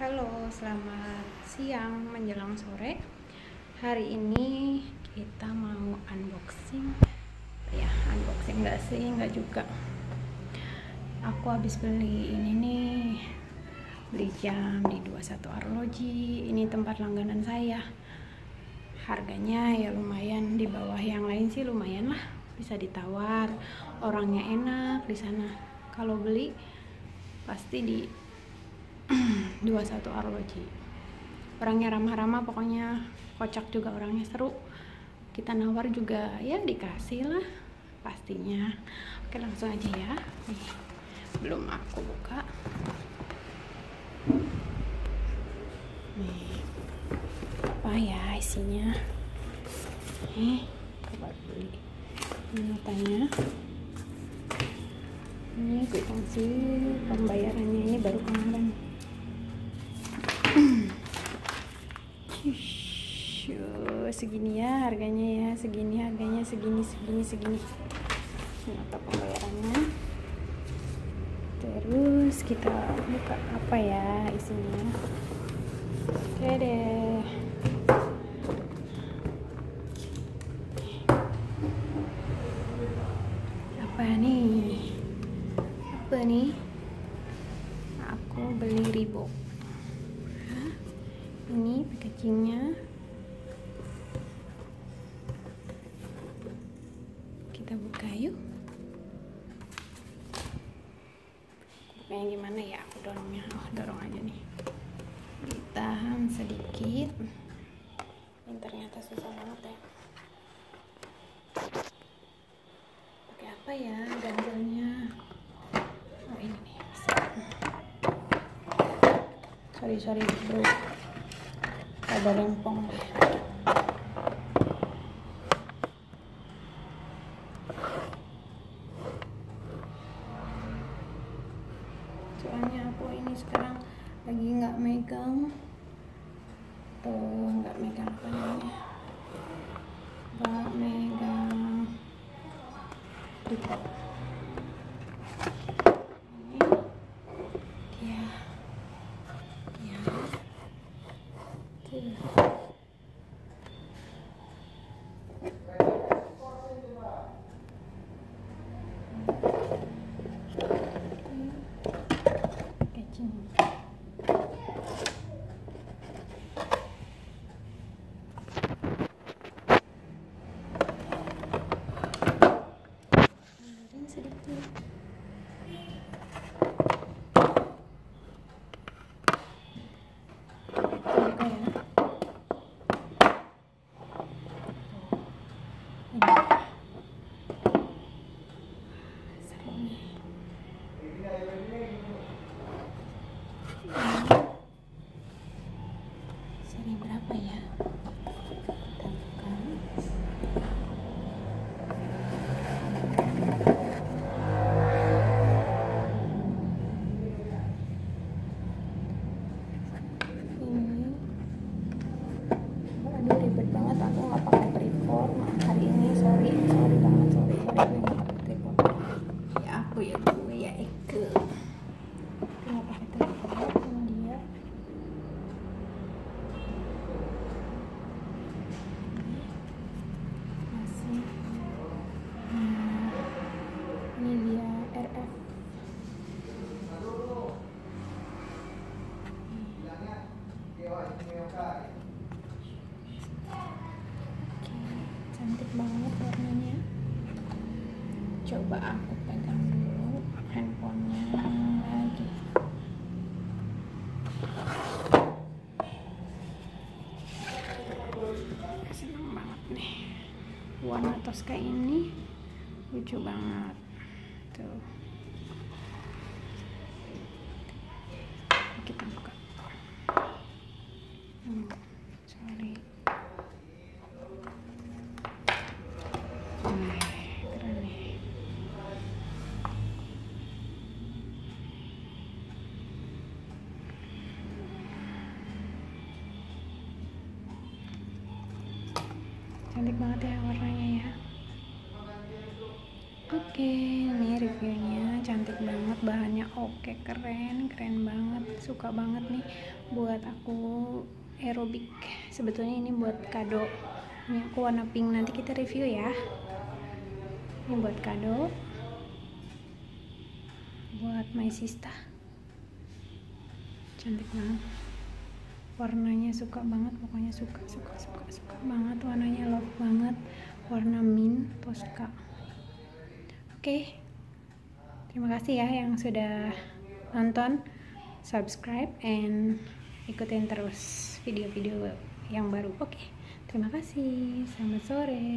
Halo, selamat siang menjelang sore. Hari ini kita mau unboxing. Ya, unboxing enggak sih, enggak juga. Aku habis beli ini nih. Beli jam di 21 Arloji. Ini tempat langganan saya. Harganya ya lumayan di bawah yang lain sih lumayan lah. Bisa ditawar. Orangnya enak di sana. Kalau beli pasti di 21 Arloji. Orangnya ramah-ramah pokoknya kocak juga orangnya seru. Kita nawar juga ya dikasih lah pastinya. Oke langsung aja ya. Nih belum aku buka. Nih apa ya isinya? Nih coba beli. Notanya. Ini kwitansi pembayarannya ini baru kemarin Syuh, segini ya harganya ya segini harganya segini segini segini. Nota pembayarannya. Terus kita buka apa ya isinya? Oke deh. Apa nih? Apa nih? Aku beli Reebok ini packagingnya. Kita buka yuk. Bukanya gimana ya? Aku dorongnya. Oh dorong aja nih. Ditahan sedikit. Ini ternyata susah banget ya. Pakai apa ya ganjelnya? Oh ini nih. Sorry sorry bro ada rempong. Soalnya aku ini sekarang lagi nggak megang. Tuh nggak megang apa namanya? Nggak megang. Tripod ini dia dia tuh packaging mundurin sedikit Buka ya. Ini. Seru nih. Seri berapa ya? Kita buka. Ini. Aduh ribet banget aku nggak pakai tripod hari ini sorry sorry banget sorry sorry gue nggak pakai tripod ya aku ya gue ya Eke. Pakai tripod sama dia masih nah, ini dia RF Oke, cantik banget warnanya. Coba aku pegang dulu handphonenya lagi. Seneng banget nih. Tosca ini lucu banget. Tuh. Kita buka. Hmm, sorry. Cantik banget ya warnanya ya. Oke, ini reviewnya. Cantik banget bahannya oke keren keren banget. Suka banget nih buat aku aerobik. Sebetulnya ini buat kado ini aku warna pink. Nanti kita review ya. Ini buat kado. Buat my sister. Cantik banget. Warnanya suka banget pokoknya suka suka suka suka banget. Warnanya love banget. Warna mint Tosca oke. Terima kasih ya yang sudah nonton. Subscribe and ikutin terus video-video yang baru. Oke. Terima kasih. Selamat sore